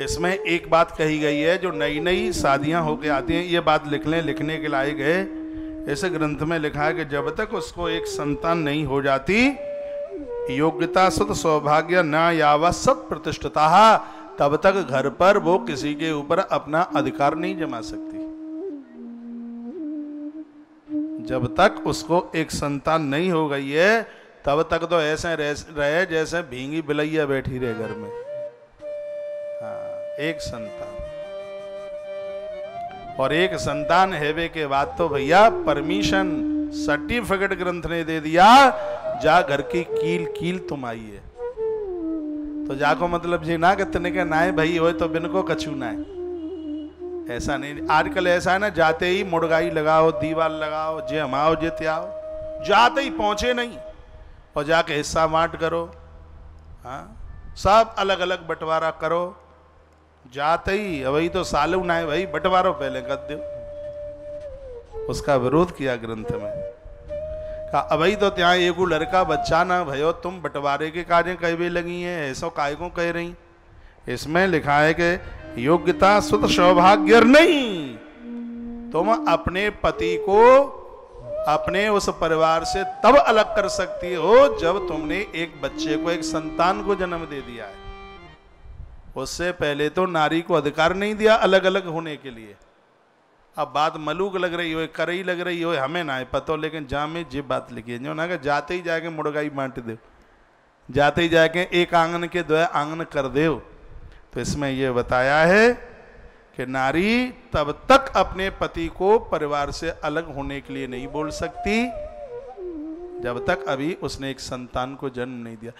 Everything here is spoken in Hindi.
इसमें एक बात कही गई है, जो नई नई शादियाँ होके आती हैं, ये बात लिख लें, लिखने के लाए गए इस ग्रंथ में लिखा है कि जब तक उसको एक संतान नहीं हो जाती, योग्यता सत सौभाग्य न सत प्रतिष्ठता, तब तक घर पर वो किसी के ऊपर अपना अधिकार नहीं जमा सकती। जब तक उसको एक संतान नहीं हो गई है, तब तक तो ऐसे रहे, जैसे भींगी बिलैया बैठी रहे घर में। हाँ एक संतान। और एक संतान हेवे के बाद तो भैया परमिशन, सर्टिफिकेट ग्रंथ ने दे दिया, जा घर की कील कील तुम आई है तो जाको मतलब जी ना कि तने के नाए भाई हो तो बिन को कछू नाए। ऐसा नहीं, आजकल ऐसा है ना, जाते ही मुड़गाई लगाओ, दीवार लगाओ, जे हमाओ जे त्याओ जाते ही पहुँचे नहीं, और जाके हिस्सा बांट करो। हाँ सब अलग अलग बंटवारा करो। जाते ही वही तो सालू ना है भाई बंटवारो पहले दो उसका विरोध किया ग्रंथ में। कहा अभी तो त्या एक लड़का बच्चा ना, भयो तुम बंटवारे के कार्य कहवे लगी हैं, ऐसा काय को कह रही। इसमें लिखा है कि, योग्यता सुत सौभाग्य नहीं। तुम अपने पति को अपने उस परिवार से तब अलग कर सकती हो, जब तुमने एक बच्चे को, एक संतान को जन्म दे दिया है। उससे पहले तो नारी को अधिकार नहीं दिया अलग अलग होने के लिए। अब बात मलूक लग रही हो करई लग रही हो हमें ना है पतो, लेकिन जहाँ में जी बात लिखी है, जो ना कि जाते ही जाके मुड़गाई बांट दो। जाते ही जाके एक आँगन के दो आँगन कर दो तो इसमें यह बताया है कि नारी तब तक अपने पति को परिवार से अलग होने के लिए नहीं बोल सकती, जब तक अभी उसने एक संतान को जन्म नहीं दिया।